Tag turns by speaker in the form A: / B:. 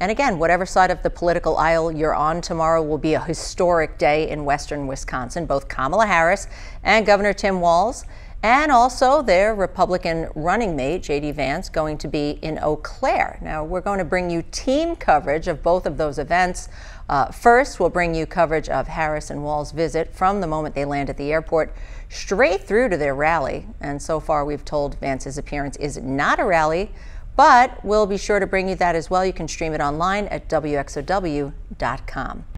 A: And again, whatever side of the political aisle you're on tomorrow will be a historic day in western Wisconsin. Both Kamala Harris and Governor Tim Walz and also their Republican running mate, J.D. Vance, going to be in Eau Claire. Now, we're going to bring you team coverage of both of those events. Uh, first, we'll bring you coverage of Harris and Walz' visit from the moment they land at the airport straight through to their rally. And so far, we've told Vance's appearance is not a rally, but we'll be sure to bring you that as well. You can stream it online at WXOW.com.